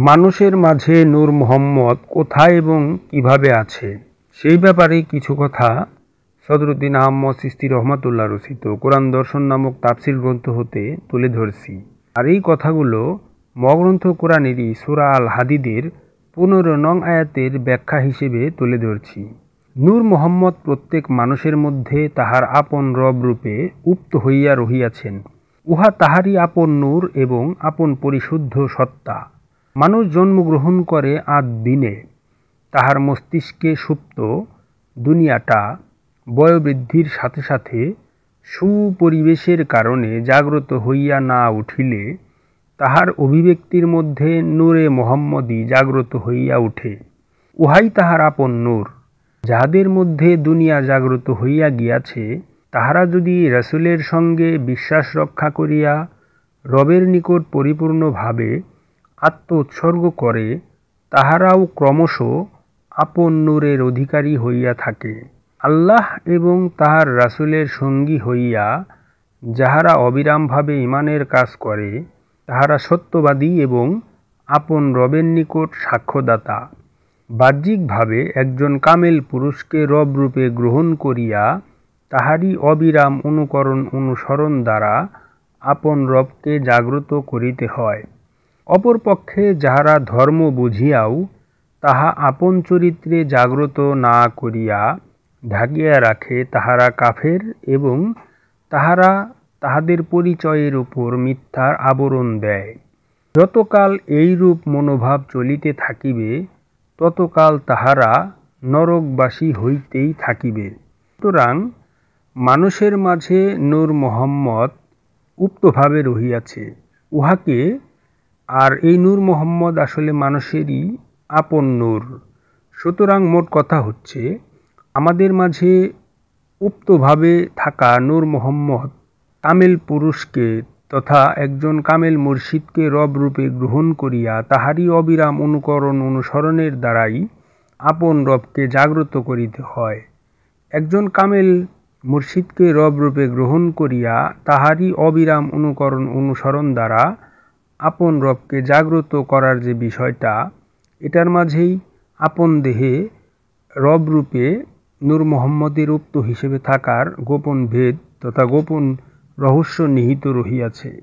মানুষের মাঝে নূর মোহাম্মদ কোথায় এবং কীভাবে আছে? সেই ব্যাপারে কিছু কথা সদরুদ্দিন আহম্মদ সিস্তি রহমাতুল্লাহ রচিত। কোরআন দর্শন নামক তাফসিল গ্রন্থ হতে তুলে ধরছি। আর এই কথাগুলো মগ্রন্থ কোরআনেরই সুরা আল হাদিদের পনেরো নং আয়াতের ব্যাখ্যা হিসেবে তুলে ধরছি। নূর মোহাম্মদ প্রত্যেক মানুষের মধ্যে তাহার আপন রব রূপে উপ্ত হইয়া রহিয়াছেন। উহা তাহারই আপন নূর এবং আপন পরিশুদ্ধ সত্তা। মানুষ জন্মগ্রহণ করে আদ দিনে, তাহার মস্তিষ্কে সুপ্ত দুনিয়াটা বয়োবৃদ্ধির সাথে সাথে সুপরিবেশের কারণে জাগ্রত হইয়া না উঠিলে তাহার অভিব্যক্তির মধ্যে নূরে মোহাম্মদই জাগ্রত হইয়া উঠে। উহাই তাহার আপন নূর। যাহাদের মধ্যে দুনিয়া জাগ্রত হইয়া গিয়াছে, তাহারা যদি রসুলের সঙ্গে বিশ্বাস রক্ষা করিয়া রবের নিকট পরিপূর্ণভাবে আত্ম উৎসর্গ করে, তাহারাও ক্রমশ আপন নূরের অধিকারী হইয়া থাকে। আল্লাহ এবং তাহার রাসুলের সঙ্গী হইয়া যাহারা অবিরামভাবে ইমানের কাজ করে, তাহারা সত্যবাদী এবং আপন রবের নিকট সাক্ষ্যদাতা। বাহ্যিকভাবে একজন কামেল পুরুষকে রব রূপে গ্রহণ করিয়া তাহারই অবিরাম অনুকরণ অনুসরণ দ্বারা আপন রবকে জাগ্রত করিতে হয়। অপরপক্ষে যাহারা ধর্ম বুঝিয়াও, তাহা আপন চরিত্রে জাগ্রত না করিয়া ঢাকিয়া রাখে তাহারা কাফের এবং তাহারা তাহাদের পরিচয়ের উপর মিথ্যার আবরণ দেয়। যতকাল এইরূপ মনোভাব চলিতে থাকিবে, ততকাল তাহারা নরকবাসী হইতেই থাকিবে। সুতরাং মানুষের মাঝে নূর মোহাম্মদ উক্তভাবে রহিয়াছে। উহাকে আর এই নূর মোহাম্মদ আসলে মানুষেরই আপন নূর। সুতরাং মোট কথা হচ্ছে, আমাদের মাঝে উপ্তভাবে থাকা নূর মোহাম্মদ কামেল পুরুষকে তথা একজন কামেল মুর্শিদকে রব রূপে গ্রহণ করিয়া তাহারই অবিরাম অনুকরণ অনুসরণের দ্বারাই আপন রবকে জাগ্রত করিতে হয়। একজন কামেল মুর্শিদকে রব রূপে গ্রহণ করিয়া তাহারই অবিরাম অনুকরণ অনুসরণ দ্বারা আপন রবকে জাগ্রত করার যে বিষয়টা, এটার মাঝেই আপন দেহে রব রূপে নূর মোহাম্মদের উক্ত হিসেবে থাকার গোপন ভেদ তথা গোপন রহস্য নিহিত রহিয়াছে।